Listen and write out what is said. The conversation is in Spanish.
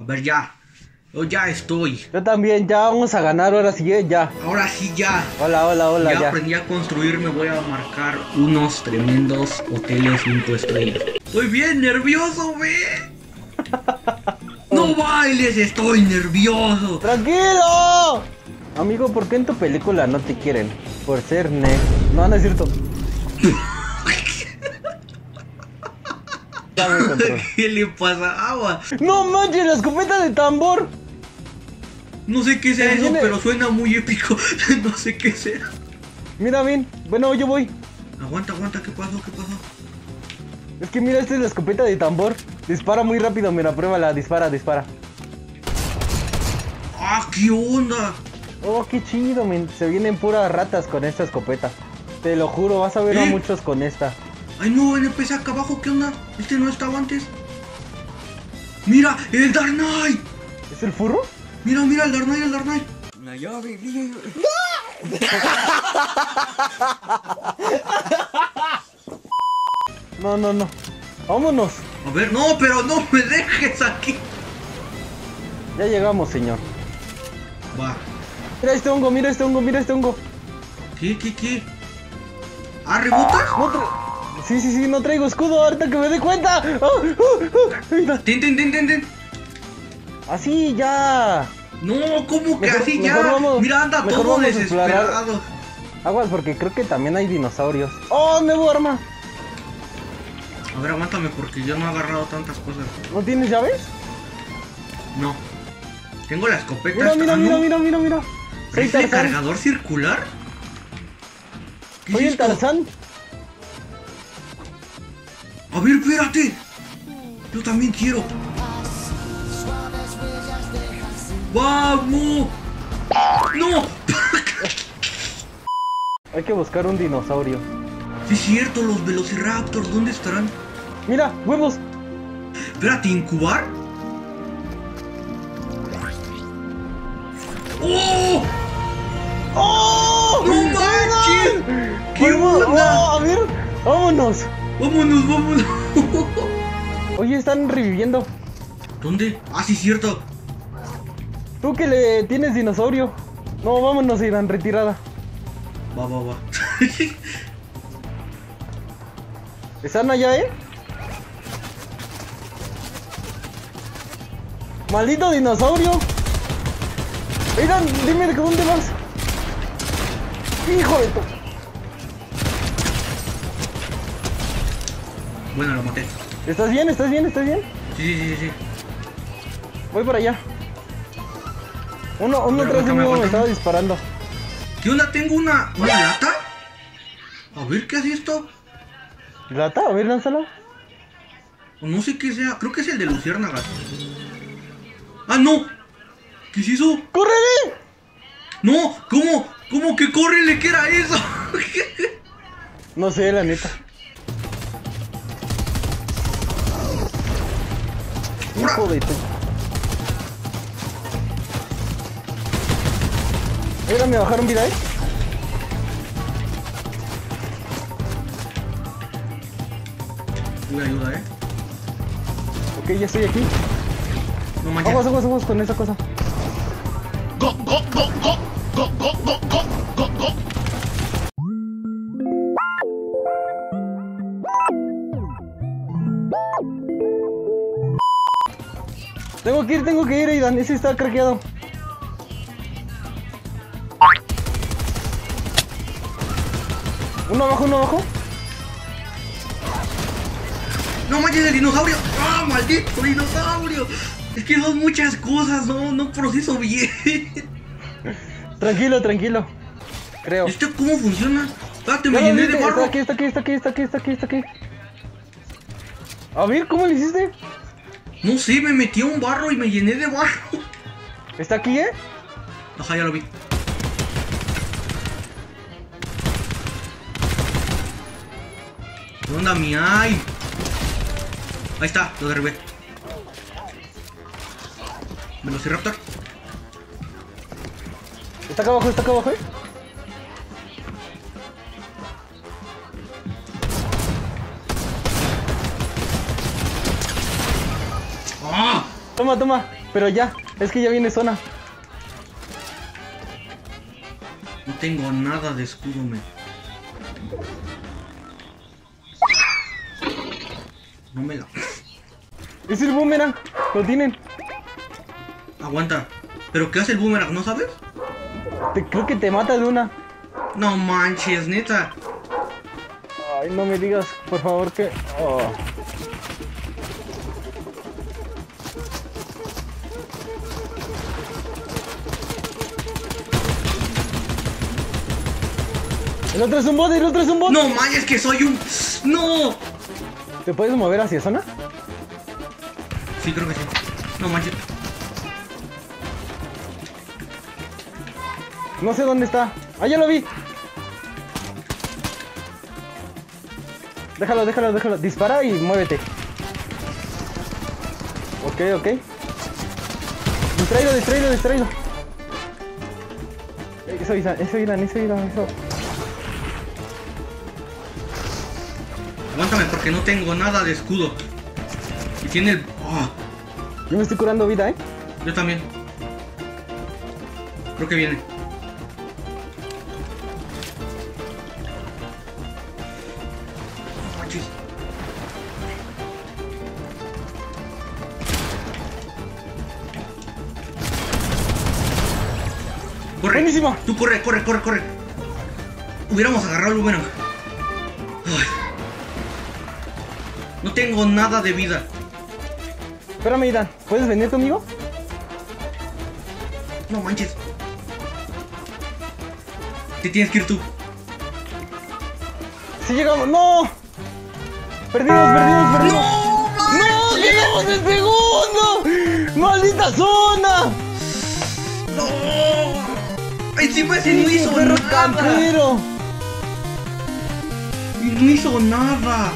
A ver, ya. Yo ya estoy. Yo también, ya vamos a ganar ahora sí, ¿eh? ya. Ahora sí, ya. Hola, hola, hola, ya, ya. aprendí a construir, me voy a marcar unos tremendos hoteles 5 estrellas. Estoy bien nervioso, ve. No bailes, estoy nervioso. ¡Tranquilo! Amigo, ¿por qué en tu película no te quieren? Por ser ne... No, no es cierto. Ya me encontré. ¿Qué le pasa? Agua. ¡No manches, la escopeta de tambor! No sé qué sea Eh, eso, viene- pero suena muy épico. No sé qué sea. Mira bien, bueno, yo voy. Aguanta, aguanta, ¿qué pasó? ¿Qué pasó? Es que mira, esta es la escopeta de tambor. Dispara muy rápido, mira, pruébala, dispara, dispara. ¡Ah, qué onda! Oh, qué chido, men. Se vienen puras ratas con esta escopeta. Te lo juro, vas a ver a ¿Eh? muchos con esta. Ay, no, NPC acá abajo, ¿qué onda? Este no estaba antes. Mira, el Dark Knight. ¿Es el furro? Mira, mira, el Dark Knight, el Dark Knight. No, no, no. Vámonos. A ver, no, pero no me dejes aquí. Ya llegamos, señor. Va. Mira este hongo, mira este hongo, mira este hongo. ¿Qué, qué, qué? ¿Ah, rebotas? No Sí, sí, sí, no traigo escudo ahorita que me dé cuenta. ¡Ah, ah, ah! Mira. Ten, ten, ten, ten, ten. Así ya. No, ¿cómo que Mejor- así mejor ya? vamos- Mira, anda mejor todo desesperado. Aguas porque creo que también hay dinosaurios. ¡Oh, nuevo arma! A ver, aguántame porque yo no he agarrado tantas cosas. ¿No tienes llaves? No. Tengo la escopeta. Mira, mira, ah, mira, no. mira, mira, mira. Soy ¿Rifle cargador circular? ¿Qué Soy es el? Tarzán. A ver, espérate. Yo también quiero. ¡Vamos! ¡No! Hay que buscar un dinosaurio. Sí es cierto, los velociraptors, ¿dónde estarán? Mira, huevos. Espérate, ¿incubar? ¡Oh! ¡Oh! ¡No manches! ¡Qué onda! ¡Oh, a ver, vámonos. ¡Vámonos, vámonos! Oye, están reviviendo. ¿Dónde? Ah, sí cierto. Tú que le tienes dinosaurio. No, vámonos, Irán, retirada. Va, va, va. ¿Están allá, eh? ¡Maldito dinosaurio! Irán, dime de dónde vas. ¡Hijo de tu... bueno, lo maté. ¿Estás bien? ¿Estás bien? ¿Estás bien? Sí, sí, sí, sí. Voy para allá. Uno, uno atrás de mí me estaba disparando. ¿Qué onda? ¿Tengo una, una lata? A ver, ¿qué hace esto? ¿Lata? A ver, lánzala. No sé qué sea. Creo que es el de luciérnagas. ¡Ah, no! ¿Qué es eso? ¡Córrele! ¡No! ¿Cómo? ¿Cómo que córrele? ¿Qué era eso? No sé, la neta. Tu... Mira, me bajaron vida, eh. Uy, ayuda, ¿eh? Ok, ya estoy aquí. No manches. Aguas, aguas, aguas con esa cosa. Tengo que ir, tengo que ir, Aidan. Ese está craqueado. Uno abajo, uno abajo. ¡No manches el dinosaurio! ¡Ah, maldito dinosaurio! Es que son muchas cosas, no, no proceso bien. Tranquilo, tranquilo. Creo. ¿Esto cómo funciona? Espérate, me Ya lo llené de barro. Está aquí, está aquí, está aquí, está aquí, está aquí, está aquí. A ver, ¿cómo le hiciste? No sé, me metí a un barro y me llené de barro. ¿Está aquí, eh? Ajá, ya lo vi. ¿Dónde mi hay? Ahí está, lo derribé. Velociraptor. Está acá abajo, está acá abajo, eh. Toma, toma. Pero ya, es que ya viene zona. No tengo nada de escudo, men. No me la... Es el boomerang, lo tienen. Aguanta. ¿Pero qué hace el boomerang, no sabes? Te, creo que te mata de una. No manches, neta. Ay, no me digas, por favor, que. Oh. El otro es un bot, el otro es un bot. No manches, que soy un... ¡No! ¿Te puedes mover hacia zona? Sí, creo que sí. No manches. No sé dónde está. Ah, ya lo vi. Déjalo, déjalo, déjalo. Dispara y muévete. Ok, ok. Distraído, distraído, distraído. Eso, Isan, eso, Iran, eso, Iran, eso. Aguántame porque no tengo nada de escudo. Y tiene el... ah, Yo me estoy curando vida, ¿eh? yo también. Creo que viene. Manches. Corre. Buenísimo. Tú corre, corre, corre, corre. Hubiéramos agarrado el. Ay. No tengo nada de vida. Espérame, Iran. ¿Puedes venir conmigo? No manches. Te tienes que ir tú. Si llegamos. ¡No! Perdimos, perdimos, perdimos. ¡No! ¡No! ¡Quedamos en segundo! ¡Maldita zona! ¡No! Encima ese no hizo nada. campero! Y no hizo nada.